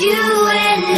you and